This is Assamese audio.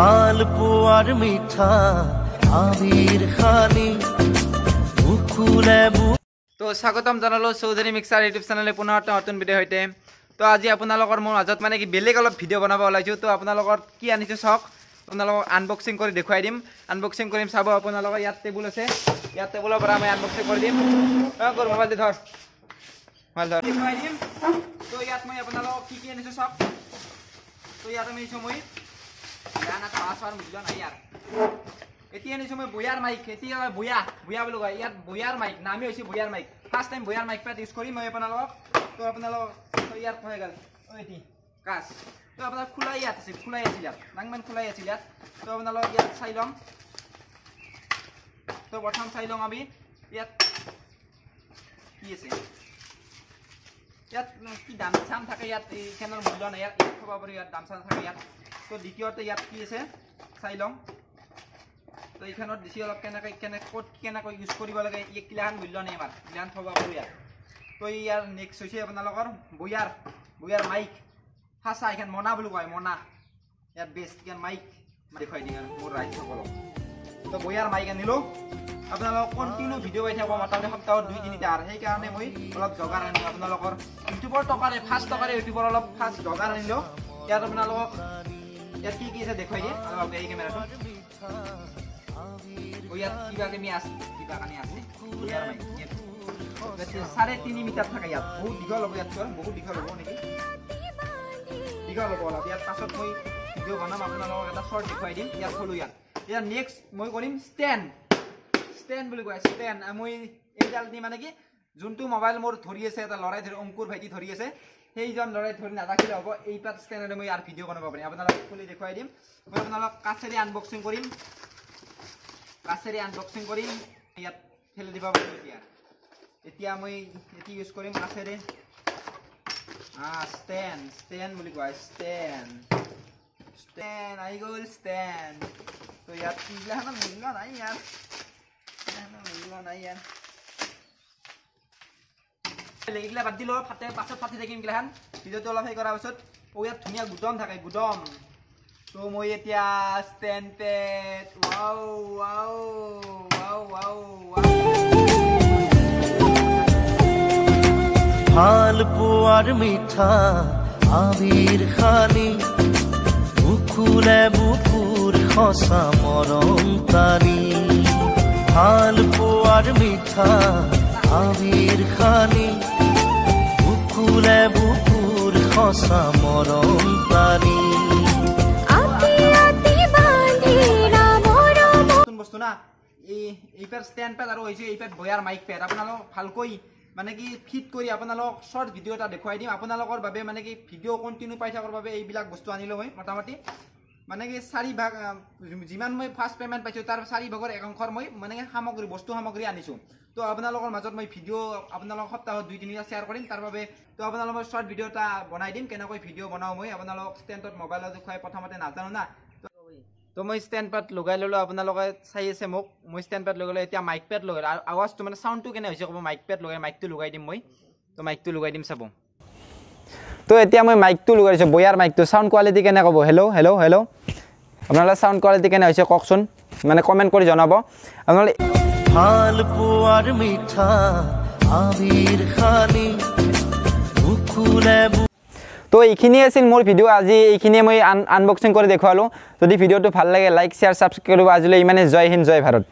পোৱাৰ মিঠা আবিৰ খানি বুকুলে বুক তো স্বাগতম জনালোঁ চৌধুৰী মিক্সাৰ ইউটিউব চেনেলে পুনৰ নতুন ভিডিঅ' সৈতে। তো আজি আপোনালোকৰ মোৰ মাজত মানে কি বেলেগ অলপ ভিডিঅ' বনাব ওলাইছোঁ। তো আপোনালোকৰ কি আনিছোঁ চাওক আপোনালোকক আনবক্সিং কৰি দেখুৱাই দিম। আনবক্সিং কৰিম চাব আপোনালোকৰ ইয়াত টেবুল আছে। ইয়াত টেবুলৰ পৰা মই আনবক্সিং কৰি দিম। অঁ কৰ মোবাইলটো ধৰ। মোবাইল ধৰ। দেখুৱাই দিম। তো ইয়াত মই আপোনালোকক কি কি আনিছোঁ চাওক। তো ইয়াত আমি মই হোৱাৰ মূল্য নাই ইয়াৰ এতিয়া আনিছোঁ মই বয়াৰ মাইক এতিয়া বয়া বয়া বুলি কয়। ইয়াত বয়াৰ মাইক নামেই হৈছে বয়াৰ মাইক ফাৰ্ষ্ট টাইম বয়াৰ মাইক পেট ইউজ কৰিম মই আপোনালোকক। তো আপোনালোকক ইয়াত হৈ গ'ল। এটি কাচ। তো আপোনাৰ খোলাই ইয়াত আছিল খোলাই আছিল ইয়াত। নাংমান খোলাই আছিল ইয়াত। তো আপোনালোকক ইয়াত চাই ল'ম। তো প্ৰথম চাই লওঁ আমি। ইয়াত কি আছে? ইয়াত কি দাম চাম থাকে ইয়াত এইখনৰ মূল্য নাই। ইয়াত ইয়াত থ'ব পাৰি ইয়াত দাম চাম থাকে ইয়াত। তো দ্বিতীয়তে ইয়াত কি আছে? চাই লওঁ তো এইখনত দিছে অলপ কেনেকৈ কেনে ক'ত কেনেকৈ ইউজ কৰিব লাগে এই কিলাখান মূল্য নাই আমাৰ কিলাখান থ'ব পাৰোঁ ইয়াত। তো ইয়াৰ নেক্সট হৈছে আপোনালোকৰ বয়াৰ। বয়াৰ মাইক। ফাঁচা এইখন মনা বুলি কয় মনা। ইয়াত বেষ্ট এইখন মাইক। দেখুৱাই দিম মোৰ ৰাইজসকলক তো বয়াৰ মাইক আনিলোঁ। আপোনালোকক কণ্টিনিউ ভিডিঅ' পাই থাকিব মোটামুটি সপ্তাহত দুই তিনিটা আৰু। সেইকাৰণে মই অলপ জগাৰ আনিলোঁ আপোনালোকৰ। ইউটিউবৰ টকাৰে ফাৰ্ষ্ট টকাৰে ইউটিউবৰ অলপ ফাৰ্ষ্ট জগাৰ আনিলোঁ। ইয়াত আপোনালোকক ইয়াত কি কি আছে দেখুৱাই দিয়ে অলপ এই কেমেৰাটো ইয়াত কিবা কিবি আছে কিবা কানি আছে চাৰে তিনি মিটাৰ থাকে ইয়াত বহুত দীঘল হ'ব ইয়াত বহুত দীঘল হ'ব নেকি দীঘল হ'ব অলপ ইয়াত পাছত মই ভিডিঅ' বনাম আপোনালোকক এটা শ্বৰ্ট দেখুৱাই দিম ইয়াত থলোঁ ইয়াত ইয়াত নেক্সট মই কৰিম ষ্টেণ্ড ষ্টেণ্ড বুলি কয় ষ্টেণ্ড মই এইডাল দি মানে কি যোনটো মোবাইল মোৰ ধৰি আছে এটা ল'ৰাই ধৰি অংকুৰ ভাইটি ধৰি আছে সেইজন ল'ৰাই ধৰি নাথাকিলে হ'ব। এই পাত ষ্টেণ্ডেৰে মই আৰু ভিডিঅ' বনাব পাৰিম। আপোনালোকক খুলি দেখুৱাই দিম। মই আপোনালোকক কাছেৰে আনবক্সিং কৰিম। কাছেৰে আনবক্সিং কৰিম। ইয়াত ঠেলি দিব পাৰিম এতিয়া। এতিয়া মই এটি ইউজ কৰিম কাছেৰে। ষ্টেণ্ড ষ্টেণ্ড বুলি কয়। ষ্টেণ্ড ষ্টেণ্ড আহি গ'ল ষ্টেণ্ড তো ইয়াত মূল্য নাই ইয়াত মূল্য নাই ইয়াত এইগিলা বাদ দিলোঁ ফাটে পাছত ফাটি থাকিম এইগিলাখান। ভিডিঅ'টো অলপ সেই কৰাৰ পিছত অ' ইয়াত ধুনীয়া গুদম থাকে গুদম। তো মই এতিয়া ষ্টেণ্ড পেড ৱাও ৱাও ৱাও ৱাও ভাল পোৱাৰ মিঠা আবিৰ খানি বুকুলে বুকুৰ সঁচা মৰম টানি। ভাল পোৱাৰ মিঠা আবিৰ খানি বুকুলে বুকুৰ সঁচা মৰম টানি আতি আতি বান্ধিৰা মৰম। নতুন বস্তু না এই এই পেড ষ্টেণ্ড পেড আৰু হৈছে এই পেড বয়াৰ মাইক পেড আপোনালোক ভালকৈ মানে কি ফিট কৰি আপোনালোকক শ্বৰ্ট ভিডিঅ' এটা দেখুৱাই দিম। আপোনালোকৰ বাবে মানে কি ভিডিঅ' কণ্টিনিউ পাই থকাৰ বাবে এইবিলাক বস্তু আনিলোঁ মই মোটামুটি। মানে কি চাৰি ভাগ যিমান মই ফাৰ্ষ্ট পে'মেণ্ট পাইছোঁ তাৰ চাৰি ভাগৰ একাংশৰ মই মানে কি সামগ্ৰী বস্তু সামগ্ৰী আনিছোঁ। তো আপোনালোকৰ মাজত মই ভিডিঅ' আপোনালোকৰ সপ্তাহত দুই তিনিটা শ্বেয়াৰ কৰিম। তাৰ বাবে তো আপোনালোকৰ মই শ্বৰ্ট ভিডিঅ' এটা বনাই দিম। কেনেকৈ ভিডিঅ' বনাওঁ মই আপোনালোকক ষ্টেণ্ডত মোবাইলত দেখুৱাই প্ৰথমতে নাজানো না। তো মই ষ্টেণ্ড পেড লগাই ল'লোঁ আপোনালোকে চাই আছে মোক। মই ষ্টেণ্ড পেড লগালোঁ এতিয়া মাইক পেড লগালোঁ আৰু আৱাজটো মানে চাউণ্ডটো কেনে হৈছে ক'ব? মাইক পেড লগাই মাইকটো লগাই দিম মই। তো মাইকটো লগাই দিম চাব। তো এতিয়া মই মাইকটো লগাই দিছোঁ। বয়াৰ মাইকটো চাউণ্ড কোৱালিটি কেনে ক'ব? হেল্ল' হেল্ল' হেল্ল' আপোনালোকে চাউণ্ড কোৱালিটি কেনে হৈছে কওকচোন? মানে কমেণ্ট কৰি জনাব। আপোনালোকে ভাল পোৱাৰ মিঠা আবিৰ খানি বুকুলে বুক তো এইখিনিয়ে আছিল মোৰ ভিডিঅ' আজি এইখিনিয়ে মই আন আনবক্সিং কৰি দেখুৱালোঁ। যদি ভিডিঅ'টো ভাল লাগে লাইক শ্বেয়াৰ ছাবস্ক্ৰাইব কৰিব। আজিলৈ ইমানে জয় হিন্দ জয় ভাৰত।